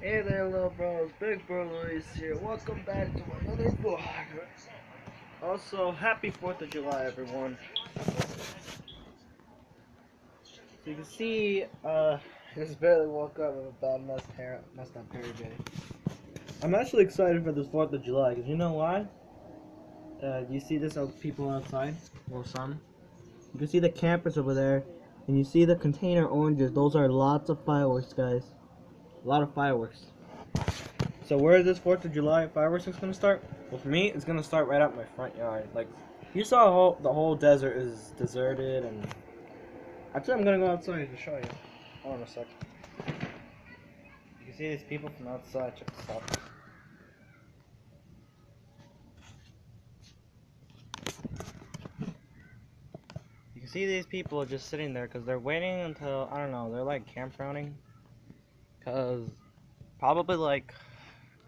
Hey there, little bros. Big Bro Luis here. Welcome back to another vlog. Also, happy 4th of July, everyone. So you can see, uh, I just barely woke up with a bad messed hair, messed up hair day. I'm actually excited for this 4th of July, because you know why? Uh, do you see this of people outside? Well, some. You can see the campers over there, and you see the container oranges. Those are lots of fireworks, guys. A lot of fireworks. So where is this 4th of July fireworks is going to start? Well, for me, it's going to start right out my front yard. Like, you saw the whole, the whole desert is deserted, and actually I'm going to go outside to show you. Hold on a sec. You can see these people from outside. Check this out. You can see these people just sitting there because they're waiting until, I don't know, they're like campgrounding. Because probably like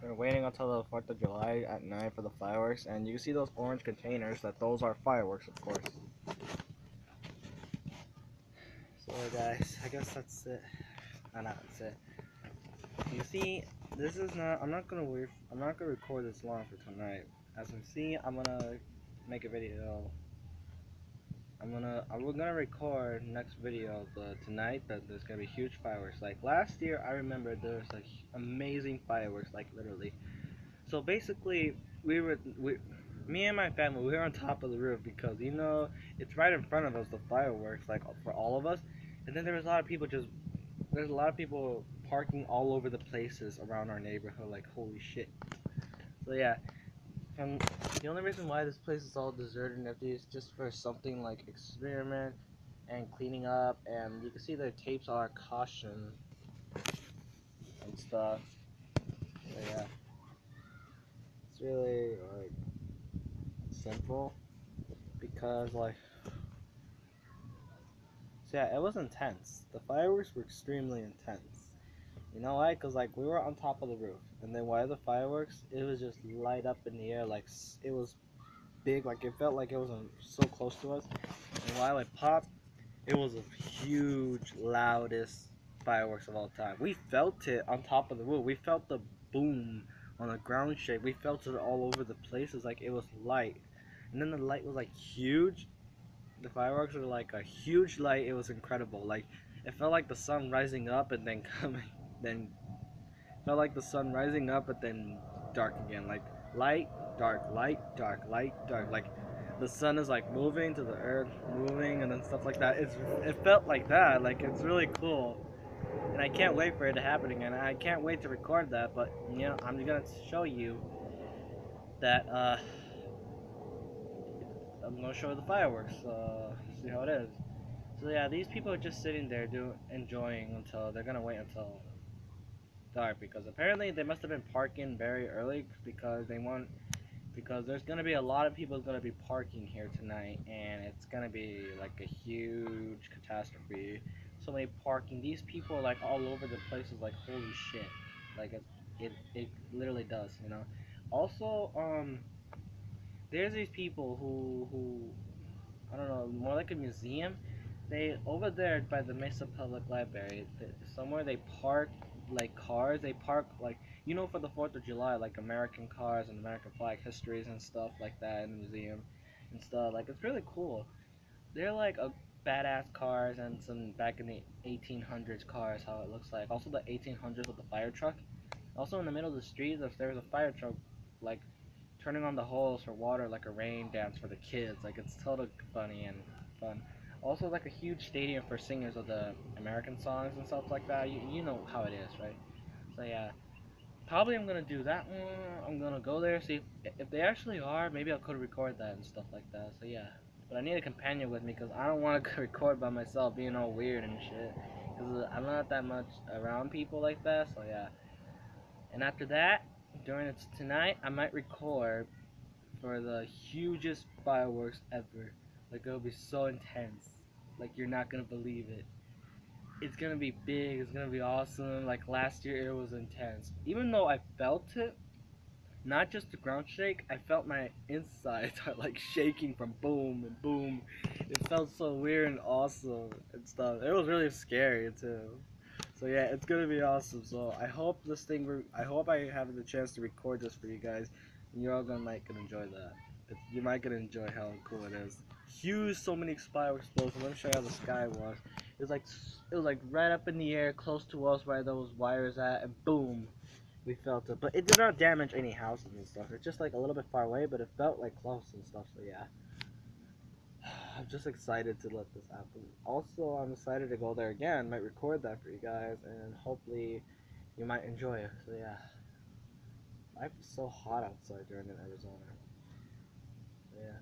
they're waiting until the 4th of July at night for the fireworks. And you can see those orange containers that those are fireworks, of course. So guys, I guess that's it. No, no, that's it. You see, this is not, I'm not gonna I'm not gonna record this long for tonight. As you see, I'm gonna make a video I'm gonna I'm gonna record next video tonight that there's gonna be huge fireworks. Like last year I remember there was like amazing fireworks, like literally. So basically we were we me and my family we were on top of the roof because you know it's right in front of us the fireworks like for all of us and then there was a lot of people just there's a lot of people parking all over the places around our neighborhood like holy shit so yeah and the only reason why this place is all deserted and empty is just for something like experiment and cleaning up. And you can see the tapes are caution and stuff. Yeah, it's really like simple because like. So yeah, it was intense. The fireworks were extremely intense. You know why? Cause like we were on top of the roof, and then while the fireworks, it was just light up in the air like it was big. Like it felt like it was so close to us. And while it popped, it was a huge, loudest fireworks of all time. We felt it on top of the roof. We felt the boom on the ground shake. We felt it all over the place. It's like it was light, and then the light was like huge. The fireworks were like a huge light. It was incredible. Like it felt like the sun rising up and then coming then felt like the sun rising up but then dark again like light dark light dark light dark like the sun is like moving to the earth moving and then stuff like that. It's it felt like that like it's really cool. And I can't wait for it to happen again. I can't wait to record that but you know I'm gonna show you that uh I'm gonna show the fireworks uh see how it is. So yeah these people are just sitting there doing enjoying until they're gonna wait until dark because apparently they must have been parking very early because they want because there's gonna be a lot of people gonna be parking here tonight and it's gonna be like a huge catastrophe. So many parking these people are like all over the places like holy shit. Like it it, it literally does you know? Also um there's these people who who I don't know more like a museum. They over there by the Mesa Public Library somewhere they park like cars. They park like you know for the Fourth of July, like American cars and American flag histories and stuff like that in the museum and stuff. Like it's really cool. They're like a badass cars and some back in the 1800s cars. How it looks like. Also the 1800s with the fire truck. Also in the middle of the street, if there's a fire truck, like turning on the hose for water like a rain dance for the kids. Like it's totally funny and fun. Also, like a huge stadium for singers of the American songs and stuff like that. You, you know how it is, right? So yeah, probably I'm gonna do that one. I'm gonna go there see if, if they actually are. Maybe I could record that and stuff like that. So yeah, but I need a companion with me because I don't want to record by myself, being all weird and shit. Because I'm not that much around people like that. So yeah. And after that, during it tonight, I might record for the hugest fireworks ever. Like it'll be so intense. Like you're not gonna believe it. It's gonna be big, it's gonna be awesome. Like last year it was intense. Even though I felt it, not just the ground shake, I felt my insides are like shaking from boom and boom. It felt so weird and awesome and stuff. It was really scary too. So yeah, it's gonna be awesome. So I hope this thing. I hope I have the chance to record this for you guys, and you're all gonna like and enjoy that. You might gonna enjoy how cool it is. Huge, so many fireworks explosions. Let me show you how the sky was. It was like it was like right up in the air, close to us, where those wires at, and boom, we felt it. But it did not damage any houses and stuff. It's just like a little bit far away, but it felt like close and stuff. So yeah. I'm just excited to let this happen. Also, I'm excited to go there again. Might record that for you guys, and hopefully, you might enjoy it. So yeah, life is so hot outside during in Arizona. Yeah.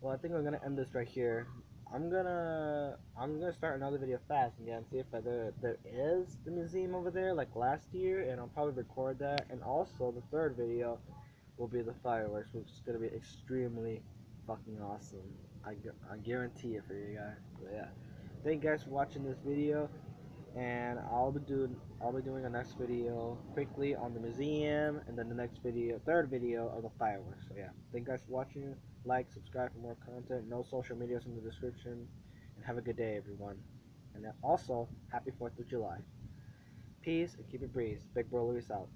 Well, I think I'm gonna end this right here. I'm gonna I'm gonna start another video fast again. See if there there is the museum over there like last year, and I'll probably record that. And also the third video will be the fireworks, which is gonna be extremely fucking awesome. I, I guarantee it for you guys. But yeah, thank you guys for watching this video, and I'll be doing I'll be doing a next video quickly on the museum, and then the next video, third video of the fireworks. So yeah, thank you guys for watching. Like, subscribe for more content. No social medias in the description, and have a good day, everyone. And also, happy Fourth of July. Peace and keep it breeze. Big Bro Luis out.